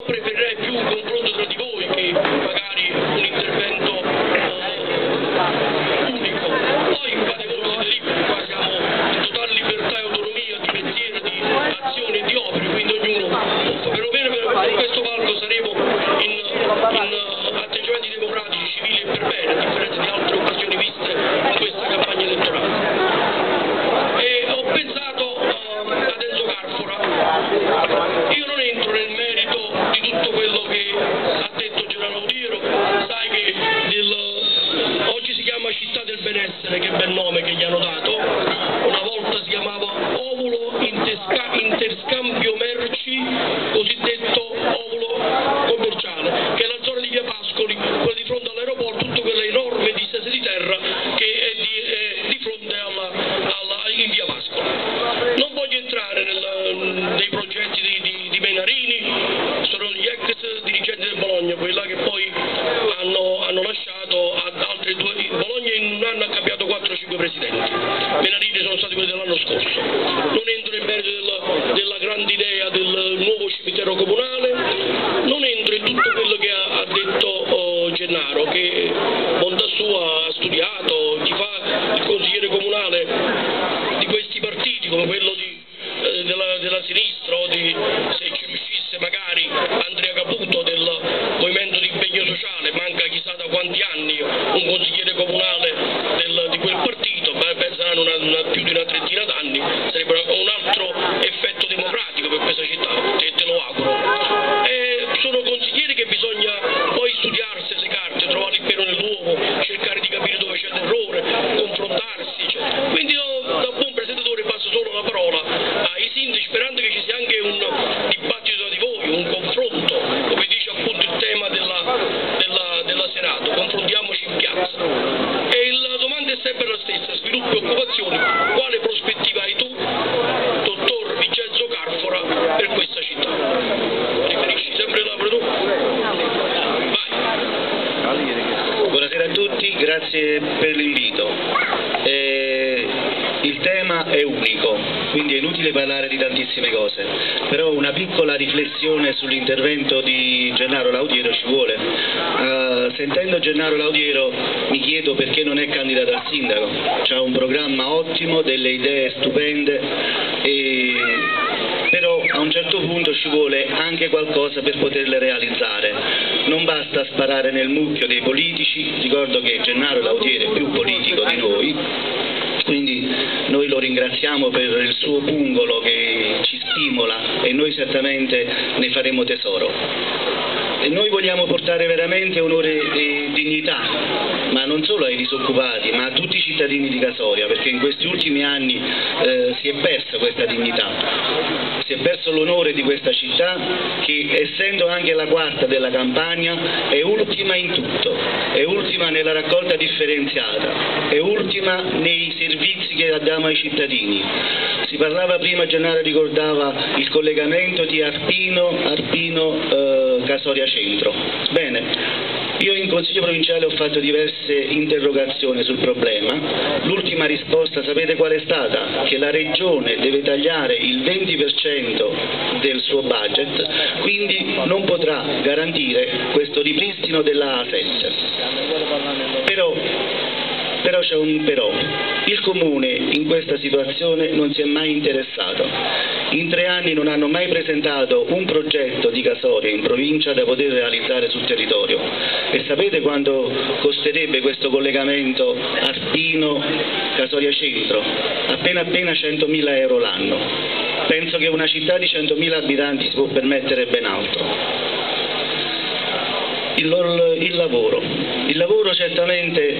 President Gennaro, che bontà sua ha studiato, chi fa il consigliere comunale di questi partiti come quello di, eh, della, della sinistra o di, se ci riuscisse magari Andrea Caputo del Movimento di Impegno Sociale, manca chissà da quanti anni un consigliere comunale del- di quel partito, beh, saranno una- una- più di una trentina d'anni, sarebbe stessa, sviluppo e occupazioni, quale prospettiva hai tu, dottor Vincenzo Carfora, per questa città? Riferisci sempre la tu? Vai. Buonasera a tutti, grazie per l'invito. È unico, quindi è inutile parlare di tantissime cose, però una piccola riflessione sull'intervento di Gennaro Laudiero ci vuole. Eh, sentendo Gennaro Laudiero mi chiedo perché non è candidato al sindaco, ha un programma ottimo, delle idee stupende e però a un certo punto ci vuole anche qualcosa per poterle realizzare. Non basta sparare nel mucchio dei politici, ricordo che Gennaro Lautiere è più politico di noi lo ringraziamo per il suo pungolo che ci stimola e noi certamente ne faremo tesoro. E noi vogliamo portare veramente onore e dignità, ma non solo ai disoccupati, ma a tutti i cittadini di Casoria, perché in questi ultimi anni eh, si è persa questa dignità, si è perso l'onore di questa città che essendo anche la quarta della campagna è ultima in tutto, è ultima nella raccolta differenziata, è ultima nei servizi che diamo ai cittadini. Si parlava prima, Gennaro ricordava il collegamento di Arpino, Arpino eh, Casoria Centro. Bene, io in Consiglio provinciale ho fatto diverse interrogazioni sul problema. L'ultima risposta sapete qual è stata? Che la Regione deve tagliare il 20% del suo budget, quindi non potrà garantire questo ripristino della A7. Però però c'è un però. Il Comune in questa situazione non si è mai interessato. In tre anni non hanno mai presentato un progetto di Casoria in provincia da poter realizzare sul territorio. E sapete quanto costerebbe questo collegamento Arpino-Casoria Centro? Appena appena 100.000 euro l'anno. Penso che una città di 100.000 abitanti si può permettere ben altro il, il lavoro. Il lavoro certamente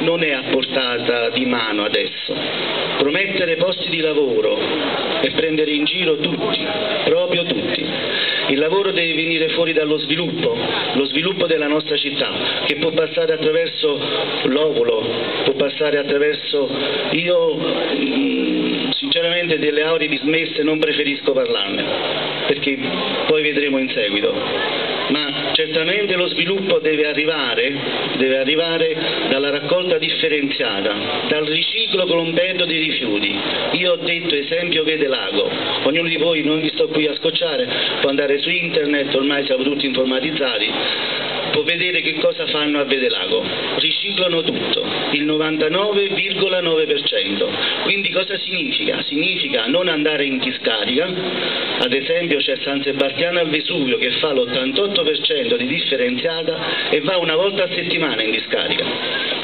non è a portata di mano adesso. Promettere posti di lavoro prendere in giro tutti, proprio tutti. Il lavoro deve venire fuori dallo sviluppo, lo sviluppo della nostra città, che può passare attraverso l'ovulo, può passare attraverso... Io mm, sinceramente delle auree dismesse non preferisco parlarne, perché poi vedremo in seguito. Ma Certamente lo sviluppo deve arrivare, deve arrivare dalla raccolta differenziata, dal riciclo completo dei rifiuti. Io ho detto esempio Vede Lago, ognuno di voi non vi sto qui a scocciare, può andare su internet, ormai siamo tutti informatizzati, può vedere che cosa fanno a Vedelago. Riciclano tutto, il 99,9%. Quindi cosa significa? Significa non andare in discarica, ad esempio c'è San Sebastiano al Vesuvio che fa l'88% di differenziata e va una volta a settimana in discarica.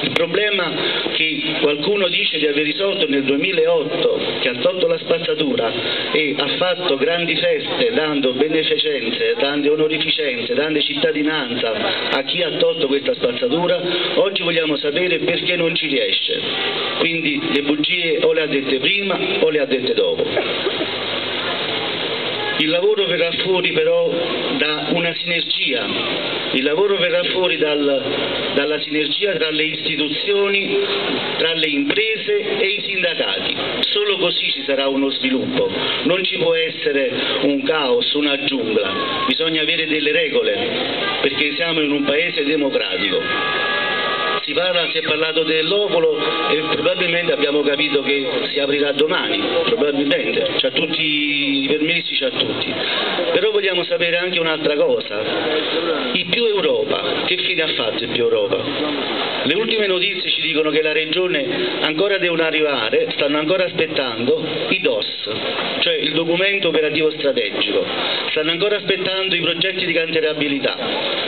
Il problema che qualcuno dice di aver risolto nel 2008, che ha tolto la spazzatura e ha fatto grandi feste dando beneficenze, dando onorificenze, dando cittadinanza a chi ha tolto questa spazzatura, oggi vogliamo sapere perché non ci riesce. Quindi le bugie o le ha dette prima o le ha dette dopo. Il lavoro verrà fuori però da una sinergia, il lavoro verrà fuori dal, dalla sinergia tra le istituzioni, tra le imprese e i sindacati. Solo così ci sarà uno sviluppo, non ci può essere un caos, una giungla, bisogna avere delle regole perché siamo in un paese democratico parla, si, è parlato dell'Opolo e probabilmente abbiamo capito che si aprirà domani, probabilmente, c'ha tutti i permessi, c'ha tutti. Però vogliamo sapere anche un'altra cosa, il più Europa, che fine ha fatto il più Europa? Le ultime notizie ci dicono che la Regione ancora devono arrivare, stanno ancora aspettando i DOS, cioè il documento operativo strategico, stanno ancora aspettando i progetti di cantierabilità,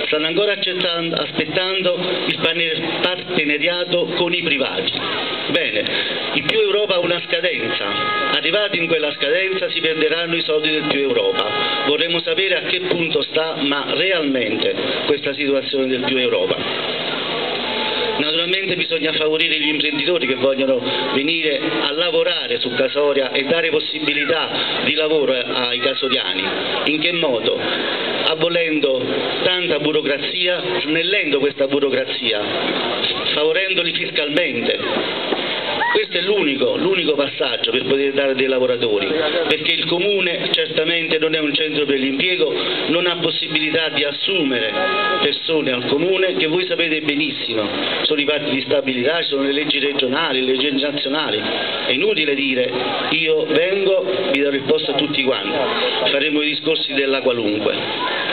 stanno ancora aspettando il partenariato con i privati. Bene, il più Europa ha una scadenza, arrivati in quella scadenza si perderanno i soldi del più Europa. Vorremmo sapere a che punto sta ma realmente questa situazione del più Europa. Naturalmente bisogna favorire gli imprenditori che vogliono venire a lavorare su Casoria e dare possibilità di lavoro ai casoriani. In che modo? Abolendo tanta burocrazia, snellendo questa burocrazia, favorendoli fiscalmente, questo è l'unico, passaggio per poter dare dei lavoratori, perché il Comune certamente non è un centro per l'impiego, non ha possibilità di assumere persone al Comune che voi sapete benissimo, sono i patti di stabilità, sono le leggi regionali, le leggi nazionali, è inutile dire io vengo, vi darò il posto a tutti quanti, faremo i discorsi della qualunque.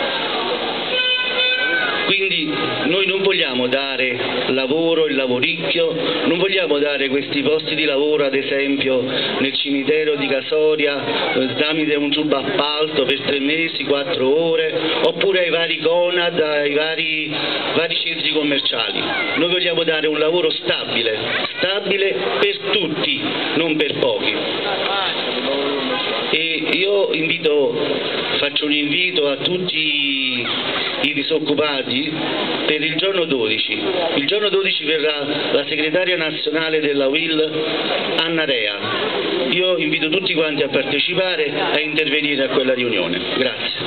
Quindi noi non vogliamo dare lavoro, il lavoricchio, non vogliamo dare questi posti di lavoro ad esempio nel cimitero di Casoria eh, tramite un subappalto per tre mesi, quattro ore, oppure ai vari Conad, ai vari, vari centri commerciali. Noi vogliamo dare un lavoro stabile, stabile per tutti, non per pochi. E io invito, faccio un invito a tutti i disoccupati per il giorno 12. Il giorno 12 verrà la segretaria nazionale della WIL Anna Rea. Io invito tutti quanti a partecipare, a intervenire a quella riunione. Grazie.